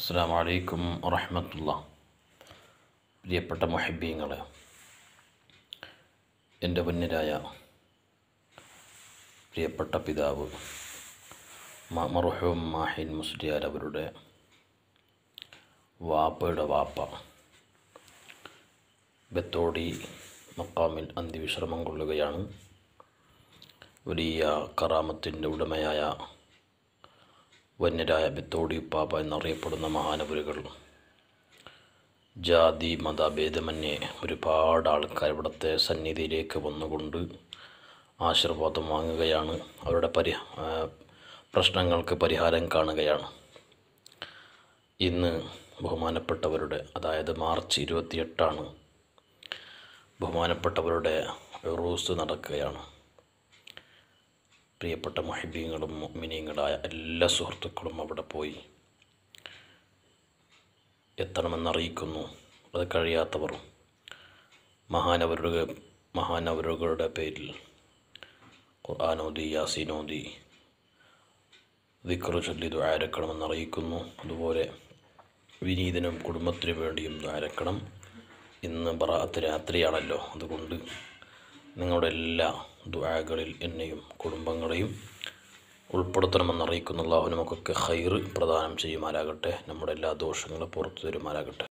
അസ്സാം വലൈക്കും വറഹമത്തുള്ള. പ്രിയപ്പെട്ട മൊഹബീങ്ങളെ എന്റെ മുന്നിലായ പ്രിയപ്പെട്ട പിതാവ് മർഹൂം മാഹിൻ മുസ്ലിയാർ അവരുടെ വാപ്പയുടെ വാപ്പ ബത്തോടി മക്കാമിൽ അന്തിവിശ്രമം കൊള്ളുകയാണ്. വലിയ കറാമത്തിന്റെ ഉടമയായ വന്യരായ ബിത്തോടി പാപ്പ എന്നറിയപ്പെടുന്ന മഹാനപുരുകൾ. ജാതി മതഭേദമന്യേ ഒരുപാട് ആൾക്കാർ ഇവിടുത്തെ സന്നിധിയിലേക്ക് വന്നുകൊണ്ട് ആശീർവാദം വാങ്ങുകയാണ്. അവരുടെ പരി പ്രശ്നങ്ങൾക്ക് പരിഹാരം കാണുകയാണ്. ഇന്ന് ബഹുമാനപ്പെട്ടവരുടെ അതായത് മാർച്ച് ഇരുപത്തിയെട്ടാണ് ബഹുമാനപ്പെട്ടവരുടെ റൂസ് നടക്കുകയാണ്. പ്രിയപ്പെട്ട മൊഹിബീങ്ങളും മിനിങ്ങളായ എല്ലാ സുഹൃത്തുക്കളും അവിടെ പോയി. എത്തണമെന്നറിയിക്കുന്നു. അത് കഴിയാത്തവർ മഹാനവരുടെ മഹാനവരുകളുടെ പേരിൽ ഖുർആാനോദി യാസീനോദി ദിക്കറ് ചൊല്ലി ദ്വാരക്കണമെന്നറിയിക്കുന്നു അതുപോലെ വിനീതനും കുടുംബത്തിനു വേണ്ടിയും ദ്വാരക്കണം ഇന്ന് ബറാത്ത് രാത്രിയാണല്ലോ. അതുകൊണ്ട് നിങ്ങളുടെ എല്ലാ ദ്വാകളിൽ എന്നെയും കുടുംബങ്ങളെയും ഉൾപ്പെടുത്തണമെന്ന് അറിയിക്കുന്ന അള്ളാഹു നമുക്കൊക്കെ ഹൈറ് പ്രദാനം ചെയ്യുമാരാകട്ടെ നമ്മുടെ എല്ലാ ദോഷങ്ങളും പുറത്തു തരുമാരാകട്ടെ